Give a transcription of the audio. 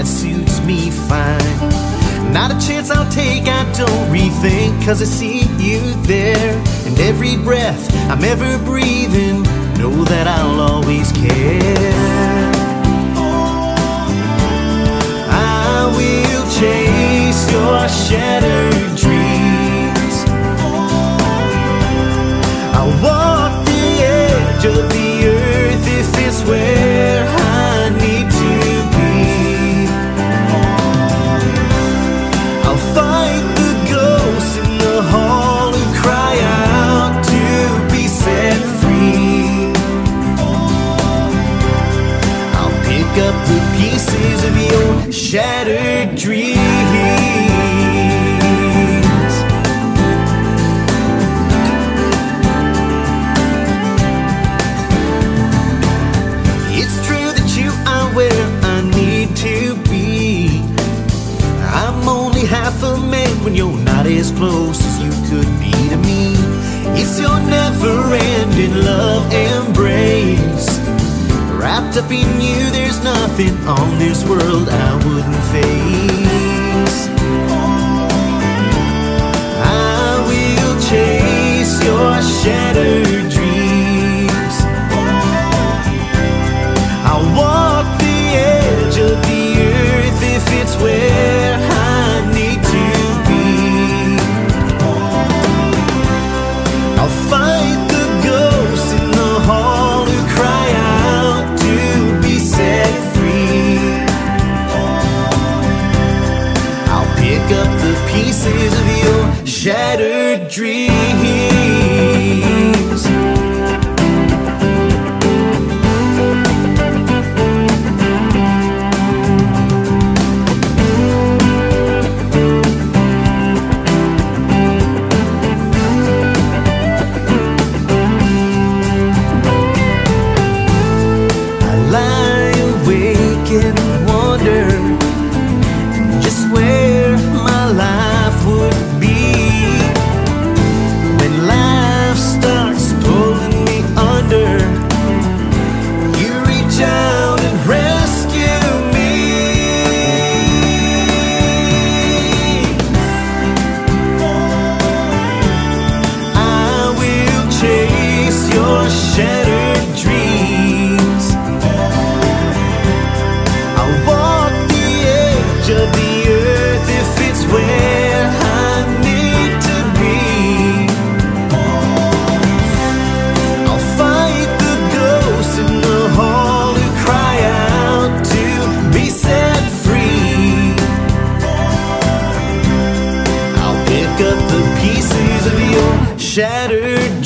that suits me fine. Not a chance I'll take, I don't rethink, cause I see you there. And every breath I'm ever breathing, know that I'll always care. Up the pieces of your shattered dreams. It's true that you are where I need to be. I'm only half a man when you're not as close as you could be to me. It's your never ending love embrace. Wrapped up in you, there's nothing on this world I wouldn't the pieces of your shattered dreams. shattered